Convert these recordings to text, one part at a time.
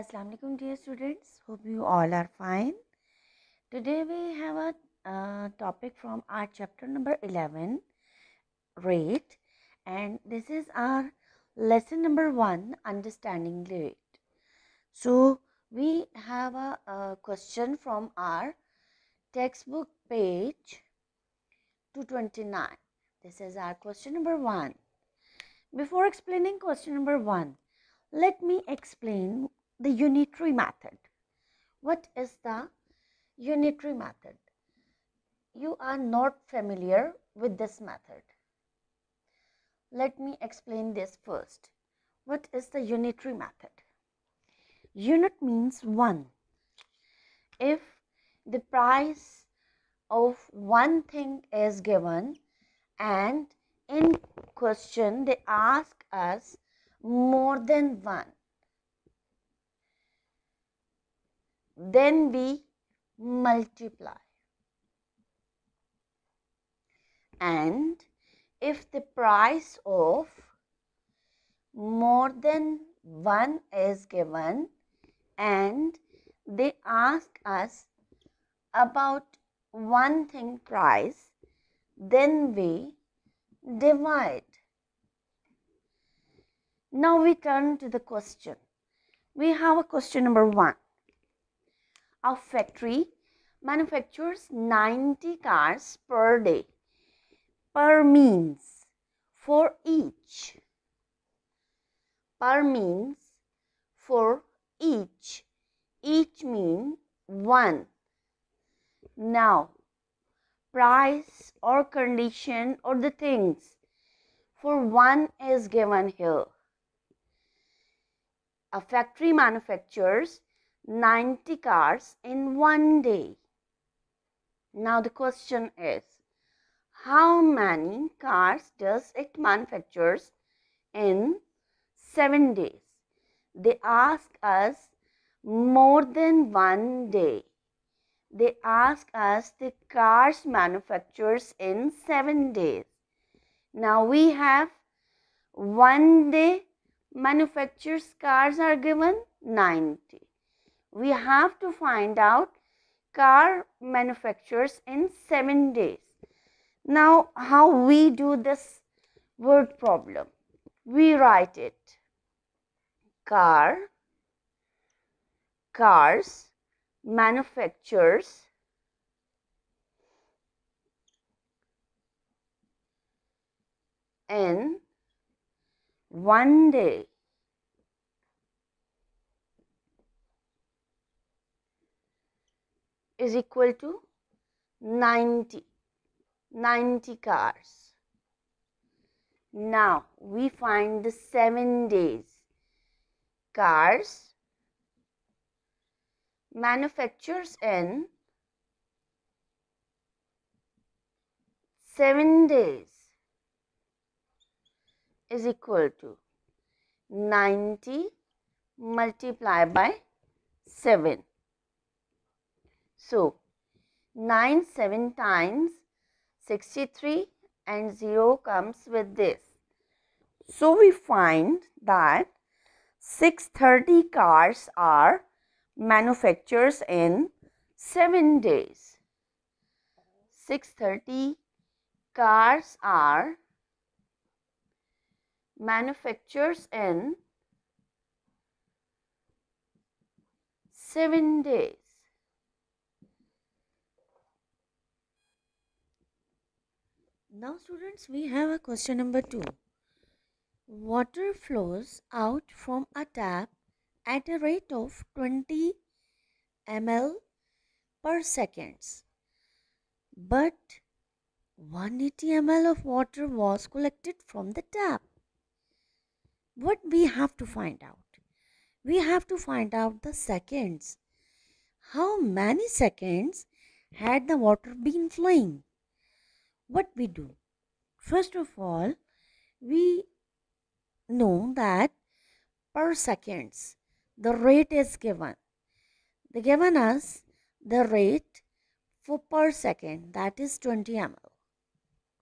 Assalamu alaikum dear students. Hope you all are fine. Today we have a topic from our chapter number 11 rate and this is our lesson number 1 understanding rate. So we have a, a question from our textbook page 229 this is our question number 1 before explaining question number 1 let me explain the unitary method. What is the unitary method? You are not familiar with this method. Let me explain this first. What is the unitary method? Unit means one. If the price of one thing is given and in question they ask us more than one then we multiply and if the price of more than one is given and they ask us about one thing price then we divide now we turn to the question. We have a question number one. A factory manufactures 90 cars per day. Per means for each. Per means for each. Each mean one. Now, price or condition or the things for one is given here a factory manufactures 90 cars in one day. Now the question is, how many cars does it manufactures in 7 days? They ask us more than one day. They ask us the cars manufactures in 7 days. Now we have one day manufacturers cars are given 90 we have to find out car manufacturers in 7 days. Now how we do this word problem? We write it. Car cars manufacturers in one day is equal to 90 90 cars now we find the 7 days cars manufactures in 7 days is equal to 90 multiplied by 7. So, 9 7 times 63 and 0 comes with this. So, we find that 630 cars are manufactured in 7 days. 630 cars are manufactures in 7 days. Now students we have a question number 2. Water flows out from a tap at a rate of 20 ml per seconds. But 180 ml of water was collected from the tap what we have to find out we have to find out the seconds how many seconds had the water been flowing what we do first of all we know that per seconds the rate is given they given us the rate for per second that is 20 ml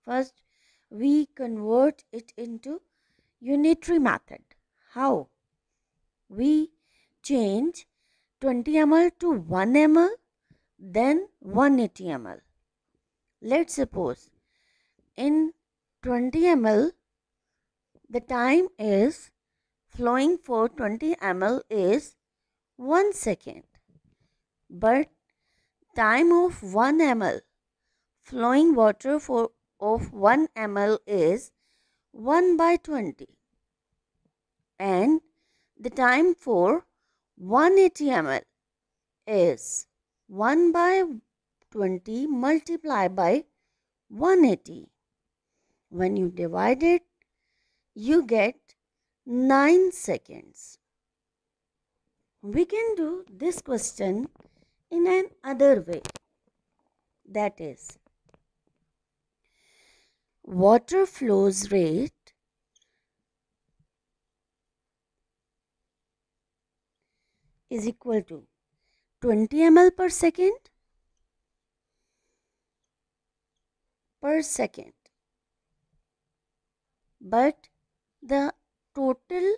first we convert it into unitary method. How? We change 20 ml to 1 ml, then 180 ml. Let's suppose in 20 ml, the time is flowing for 20 ml is 1 second. But time of 1 ml flowing water for of 1 ml is 1 by 20 and the time for 180 ml is 1 by 20 multiplied by 180. When you divide it, you get 9 seconds. We can do this question in an other way. That is, water flows rate is equal to 20 ml per second per second but the total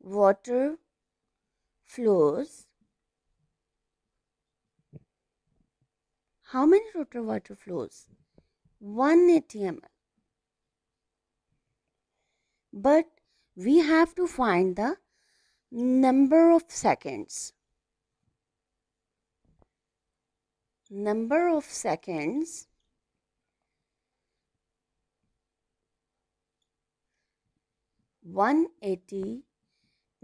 water flows how many total water flows? 180 ml but we have to find the number of seconds. Number of seconds one eighty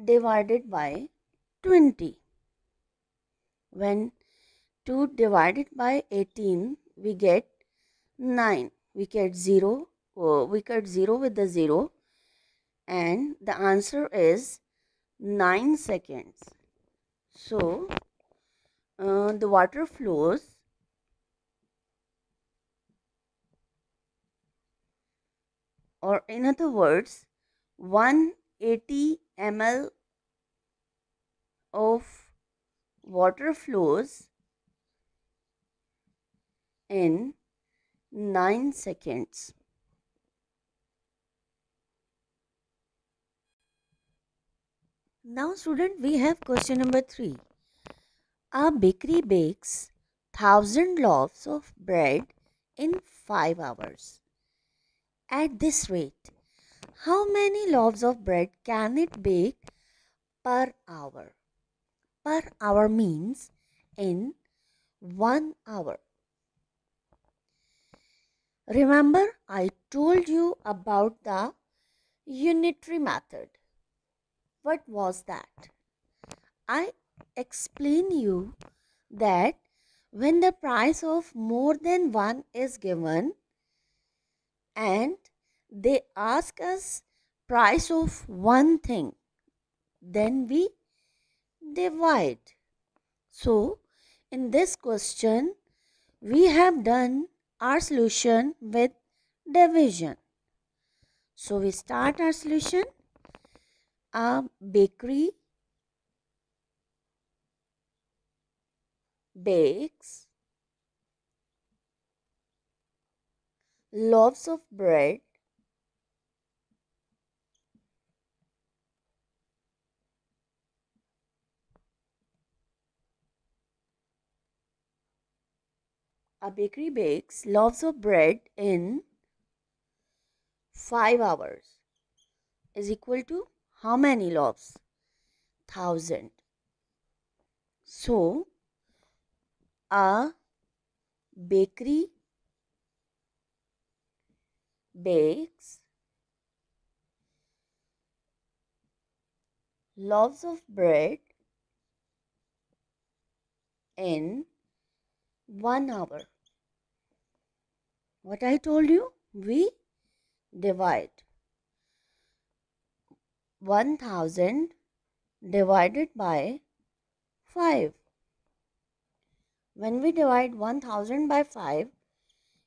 divided by twenty. When two divided by eighteen, we get nine. We get zero. Uh, we get zero with the zero, and the answer is 9 seconds. So, uh, the water flows or in other words 180 ml of water flows in 9 seconds. Now student we have question number 3. A bakery bakes 1000 loaves of bread in 5 hours. At this rate, how many loaves of bread can it bake per hour? Per hour means in 1 hour. Remember I told you about the unitary method what was that? I explain you that when the price of more than one is given and they ask us price of one thing then we divide. So in this question we have done our solution with division. So we start our solution. A bakery bakes loaves of bread A bakery bakes loaves of bread in 5 hours is equal to how many loaves? Thousand. So, a bakery bakes loaves of bread in one hour. What I told you, we divide 1000 divided by 5. When we divide 1000 by 5,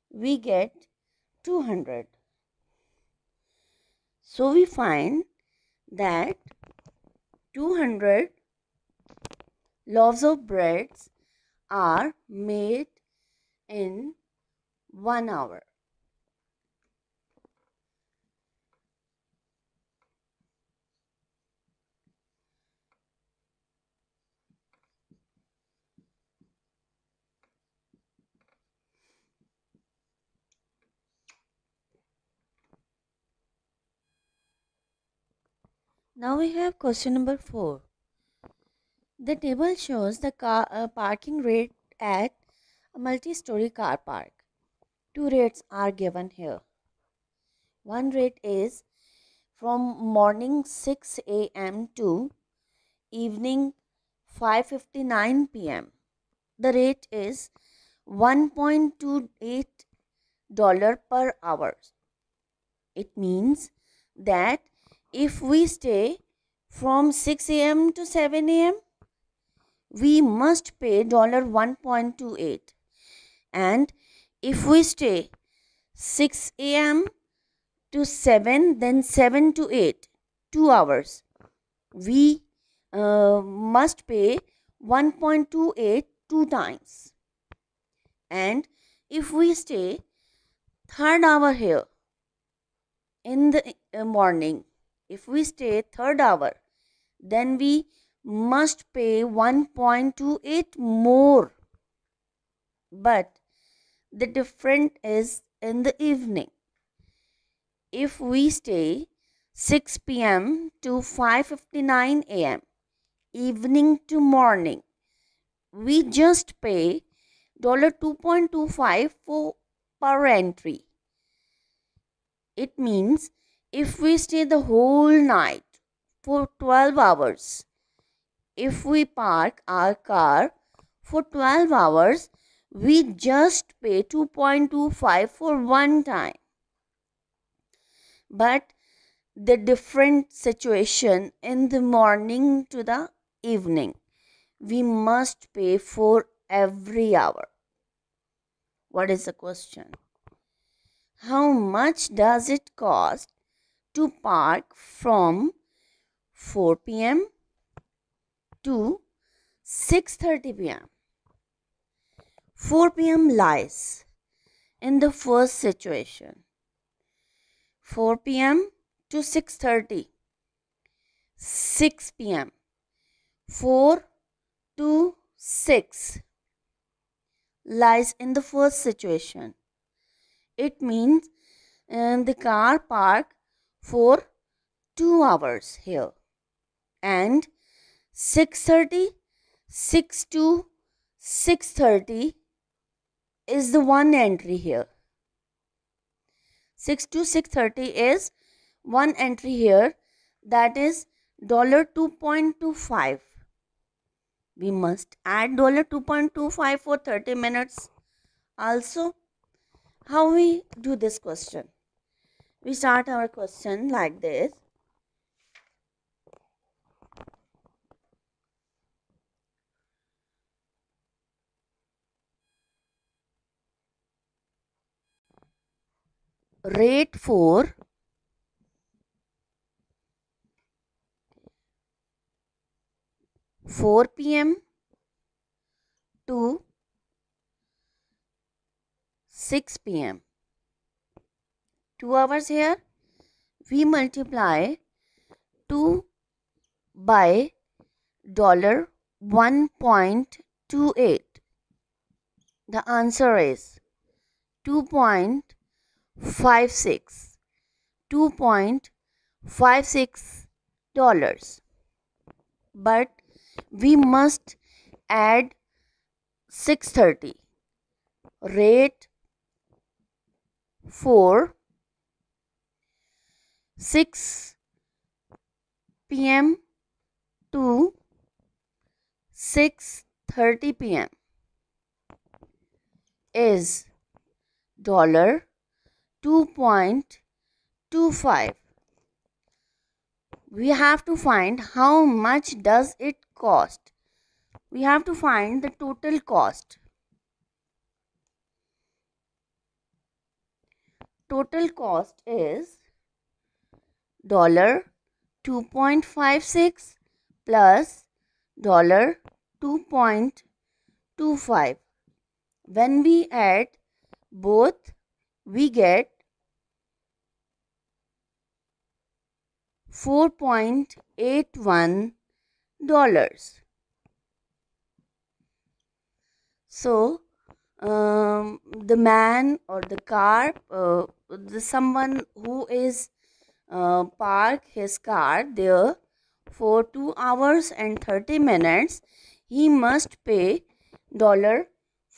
we get 200. So we find that 200 loaves of breads are made in one hour. Now we have question number 4. The table shows the car, uh, parking rate at a multi-story car park. Two rates are given here. One rate is from morning 6 a.m. to evening 5:59 p.m. The rate is 1.28 dollar per hour. It means that if we stay from 6 a.m. to 7 a.m., we must pay dollar 1.28 and if we stay 6 a.m. to 7 then 7 to 8 2 hours we uh, must pay 1.28 two times and if we stay third hour here in the uh, morning if we stay third hour then we must pay 1.28 more but the difference is in the evening. If we stay 6 pm to 5:59 am evening to morning we just pay $2.25 for per entry. It means if we stay the whole night for 12 hours if we park our car for 12 hours, we just pay 2.25 for one time. But the different situation in the morning to the evening, we must pay for every hour. What is the question? How much does it cost to park from 4 pm to 6:30 p.m. 4 p.m. lies in the first situation. 4 p.m. to 6:30 6 p.m. 4 to 6 lies in the first situation. It means um, the car park for 2 hours here and 6.30 6 to 6.30 is the one entry here. 6 to 6.30 is one entry here. That is dollar 2.25 we must add dollar 2.25 for 30 minutes. Also how we do this question? We start our question like this rate for four PM to six PM. Two hours here. We multiply two by dollar one point two eight. The answer is two point five six two point five six dollars. But we must add 630 rate for 6 pm to 6:30 pm is dollar 2.25 we have to find how much does it cost. We have to find the total cost. Total cost is dollar 2.56 plus dollar 2.25 when we add both we get 4.81 dollars. So um, the man or the car uh, the someone who is uh, park his car there for 2 hours and 30 minutes he must pay dollar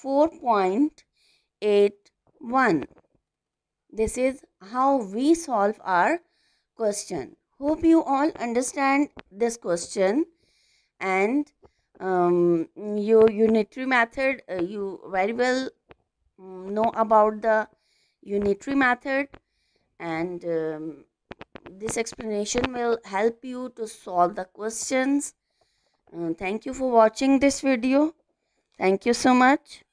4.81 this is how we solve our question hope you all understand this question and um, your unitary method uh, you very well um, know about the unitary method and um, this explanation will help you to solve the questions. Uh, thank you for watching this video. Thank you so much